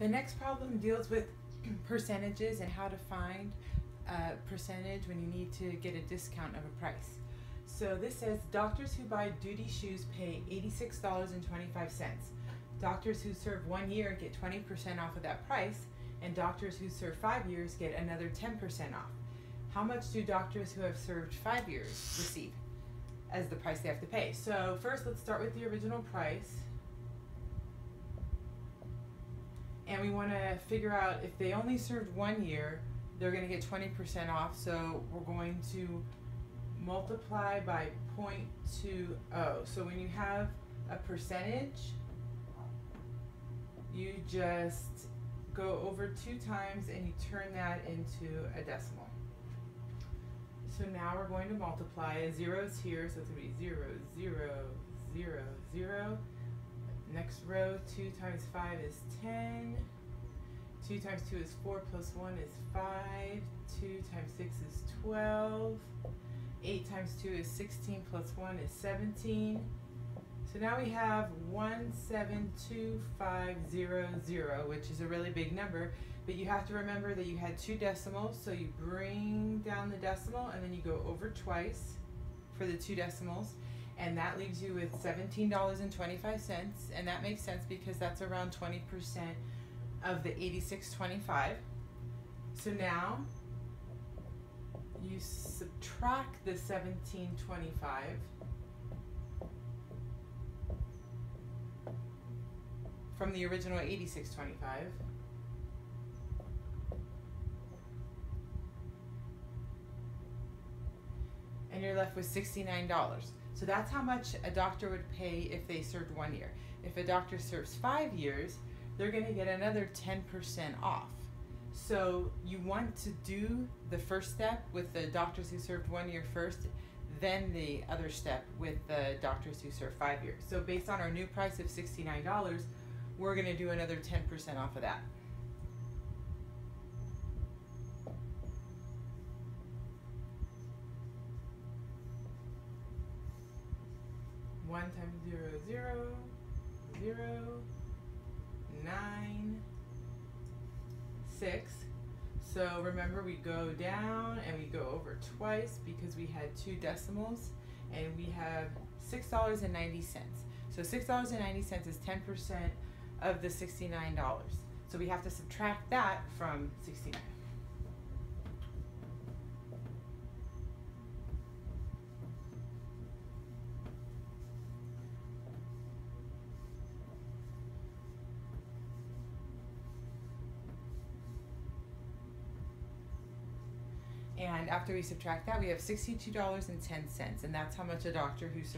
The next problem deals with percentages and how to find a percentage when you need to get a discount of a price. So this says doctors who buy duty shoes pay $86.25. Doctors who serve one year get 20% off of that price, and doctors who serve five years get another 10% off. How much do doctors who have served five years receive as the price they have to pay? So first let's start with the original price. And we want to figure out if they only served one year, they're going to get 20% off. So we're going to multiply by 0.20. So when you have a percentage, you just go over two times and you turn that into a decimal. So now we're going to multiply. A Zeros here, so it's going to be 0, 0, 0, 0. Next row, 2 times 5 is 10. 2 times 2 is 4 plus 1 is 5. 2 times 6 is 12. 8 times 2 is 16 plus 1 is 17. So now we have 172500, which is a really big number, but you have to remember that you had two decimals, so you bring down the decimal and then you go over twice for the two decimals, and that leaves you with $17.25, and that makes sense because that's around 20% of the 8625. So now you subtract the 1725 from the original 8625. And you're left with $69. So that's how much a doctor would pay if they served one year. If a doctor serves five years, they're going to get another 10% off. So you want to do the first step with the doctors who served one year first, then the other step with the doctors who served five years. So based on our new price of $69, we're going to do another 10% off of that. One times zero, zero, zero, nine, six. So remember we go down and we go over twice because we had two decimals and we have $6.90. So $6.90 is 10% of the $69. So we have to subtract that from 69. And after we subtract that, we have $62.10, and that's how much a doctor who serves